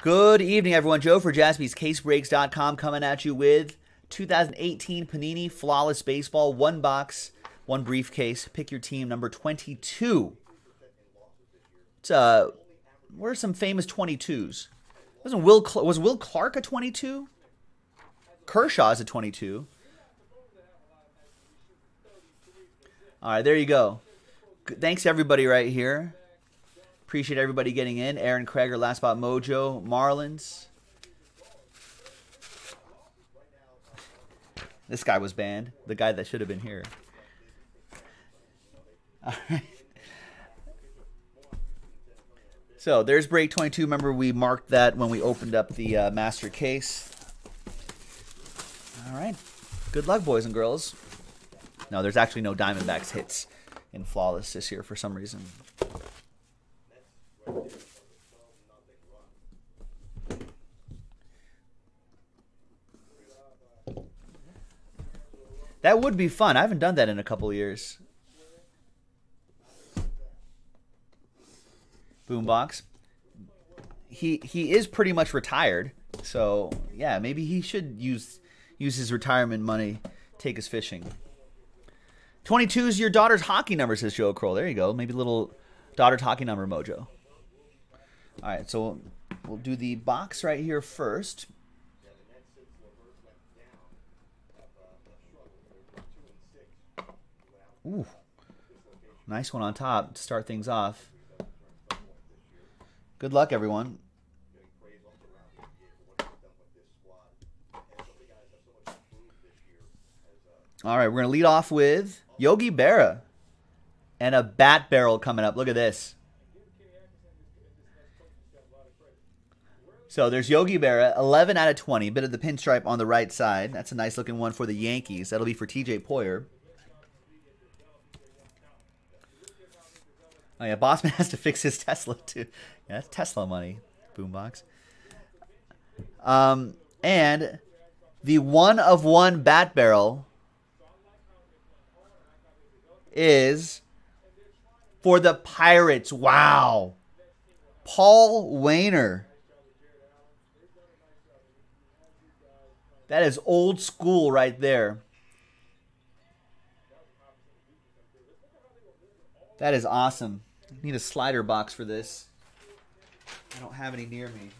Good evening, everyone. Joe for jaspyscasebreaks.com coming at you with 2018 Panini Flawless Baseball. One box, one briefcase. Pick your team, number 22. It's, uh, where are some famous 22s? Wasn't Will, was Will Clark a 22? Kershaw is a 22. All right, there you go. Thanks, everybody, right here. Appreciate everybody getting in. Aaron Kreger, Last Spot Mojo, Marlins. This guy was banned. The guy that should have been here. All right. So there's break 22. Remember, we marked that when we opened up the uh, master case. All right. Good luck, boys and girls. No, there's actually no Diamondbacks hits in Flawless this year for some reason. That would be fun. I haven't done that in a couple years. Boombox. He he is pretty much retired, so yeah, maybe he should use use his retirement money, take us fishing. 22 is your daughter's hockey number, says Joe Kroll. There you go. Maybe little daughter's hockey number mojo. All right, so we'll do the box right here first. Ooh, nice one on top to start things off. Good luck, everyone. All right, we're going to lead off with Yogi Berra and a bat barrel coming up. Look at this. So there's Yogi Berra, 11 out of 20. Bit of the pinstripe on the right side. That's a nice looking one for the Yankees. That'll be for TJ Poyer. Oh yeah, Bossman has to fix his Tesla too. Yeah, that's Tesla money. Boombox. Um, and the one of one bat barrel is for the Pirates. Wow. Paul Waner. That is old school right there. That is awesome. Need a slider box for this. I don't have any near me.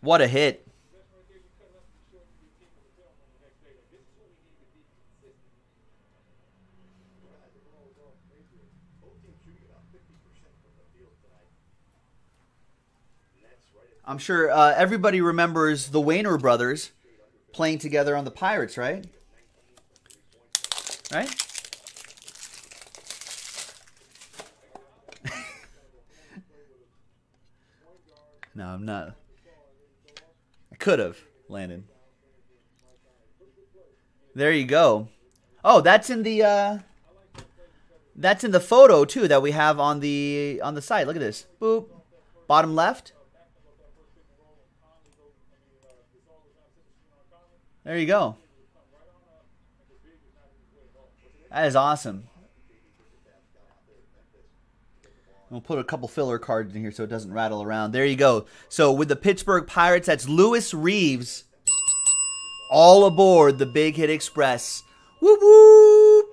What a hit. I'm sure uh, everybody remembers the Waner brothers playing together on the Pirates, right? Right? No, I'm not. I could have, Landon. There you go. Oh, that's in the uh that's in the photo too that we have on the on the site. Look at this. Boop. Bottom left. There you go. That is awesome. We'll put a couple filler cards in here so it doesn't rattle around. There you go. So with the Pittsburgh Pirates, that's Lewis Reeves. All aboard the Big Hit Express. Whoop whoop.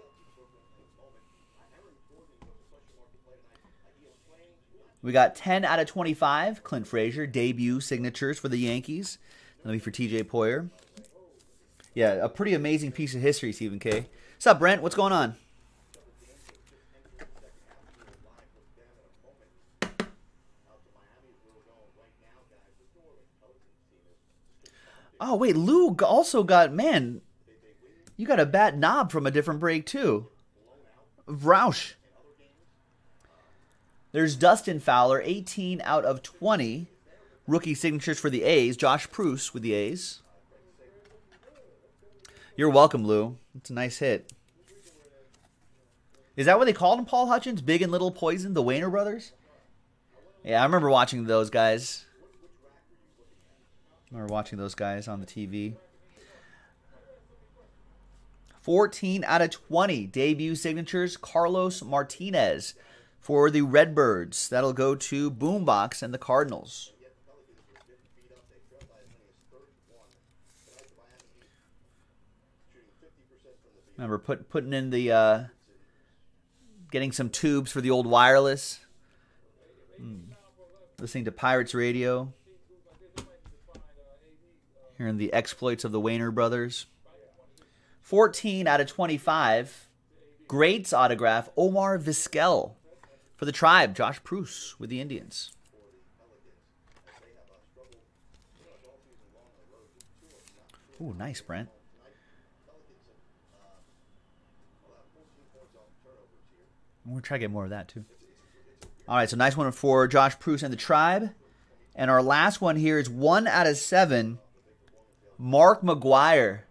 We got 10 out of 25. Clint Frazier, debut signatures for the Yankees. That'll be for TJ Poyer. Yeah, a pretty amazing piece of history, Stephen K. What's up, Brent? What's going on? Oh, wait, Lou also got, man, you got a bat knob from a different break, too. Roush. There's Dustin Fowler, 18 out of 20. Rookie signatures for the A's. Josh Pruce with the A's. You're welcome, Lou. It's a nice hit. Is that what they called him, Paul Hutchins? Big and Little Poison, the Waner brothers? Yeah, I remember watching those guys. I remember watching those guys on the TV. 14 out of 20 debut signatures. Carlos Martinez For the Redbirds, that'll go to Boombox and the Cardinals. Remember put, putting in the uh, getting some tubes for the old wireless. Mm. Listening to Pirates Radio. Hearing the exploits of the Waner brothers. 14 out of 25. Greats autograph, Omar Vizquel for the tribe. Josh Pruce with the Indians. Ooh, nice, Brent. We'll try to get more of that too. All right, so nice one for Josh Pruce and the tribe. And our last one here is one out of seven. Mark McGwire.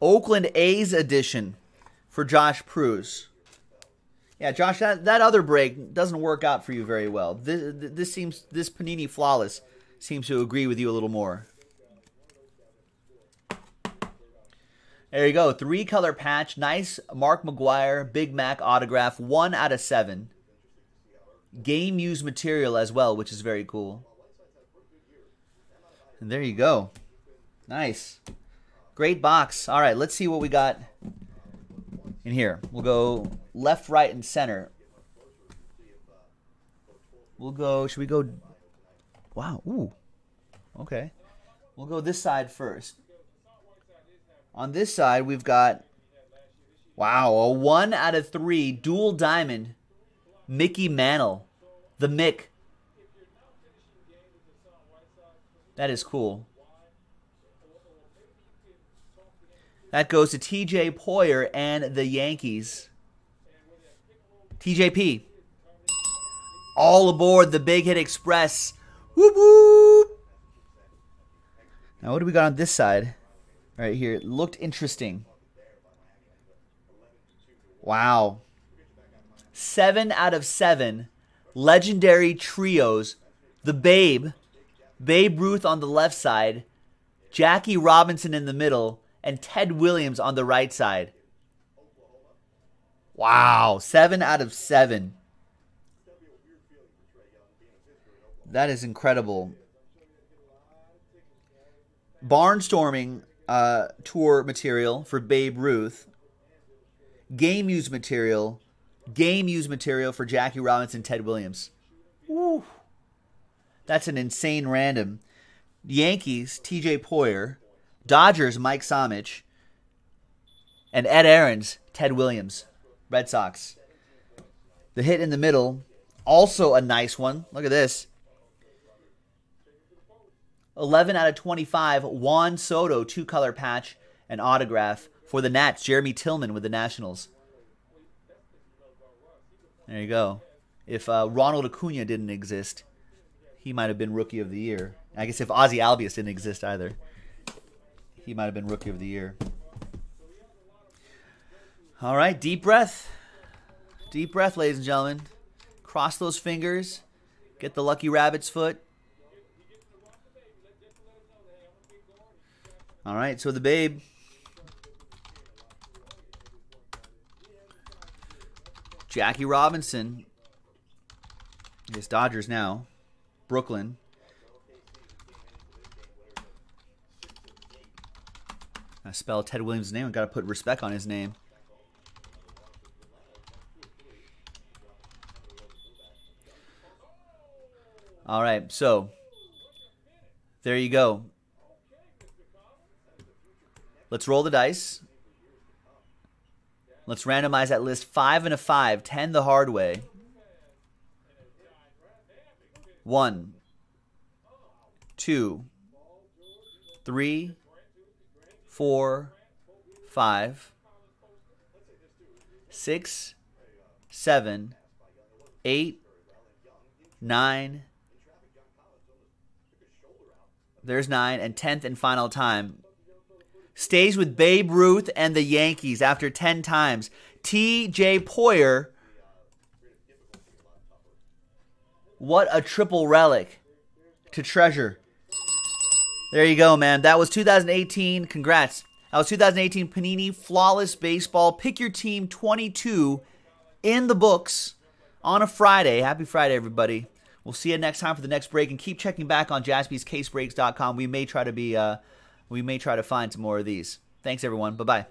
Oakland A's edition for Josh Pruce. Yeah, Josh, that, that other break doesn't work out for you very well. This, this seems this Panini flawless seems to agree with you a little more. There you go. Three color patch. Nice Mark McGwire, Big Mac autograph. One out of seven. Game used material as well, which is very cool. And there you go. Nice. Great box. All right, let's see what we got in here. We'll go left, right, and center. We'll go, should we go, wow, ooh, okay. We'll go this side first. On this side, we've got, wow, a one out of three dual diamond Mickey Mantle. The Mick. That is cool. That goes to TJ Poyer and the Yankees. TJP. All aboard the Big Hit Express. Whoop whoop. Now, what do we got on this side? right here. It looked interesting. Wow. Seven out of seven legendary trios. The Babe, Babe Ruth on the left side, Jackie Robinson in the middle, and Ted Williams on the right side. Wow. Seven out of seven. That is incredible. Barnstorming uh, tour material for Babe Ruth, game use material, game use material for Jackie Robinson, Ted Williams. Woo. That's an insane random. Yankees, TJ Poyer, Dodgers, Mike Somich, and Ed Aarons, Ted Williams. Red Sox. The hit in the middle, also a nice one. Look at this. 11 out of 25, Juan Soto, two color patch and autograph for the Nats. Jeremy Tillman with the Nationals. There you go. If uh, Ronald Acuna didn't exist, he might have been Rookie of the Year. I guess if Ozzie Albies didn't exist either, he might have been Rookie of the Year. All right, deep breath. Deep breath, ladies and gentlemen. Cross those fingers. Get the lucky rabbit's foot. All right, so the babe. Jackie Robinson. It's Dodgers now. Brooklyn. I spell Ted Williams' name. I got to put respect on his name. All right, so there you go. Let's roll the dice. Let's randomize that list five and a five, ten the hard way. One, two, three, four, five, six, seven, eight, nine. There's nine, and tenth and final time stays with Babe Ruth and the Yankees after 10 times. T.J. Poyer. What a triple relic to treasure. There you go, man. That was 2018. Congrats. That was 2018 Panini Flawless Baseball. Pick your team 22 in the books. on a Friday. Happy Friday, everybody. We'll see you next time for the next break, and keep checking back on jaspyscasebreaks.com. We may try to be, uh, we may try to find some more of these. Thanks, everyone. Bye bye.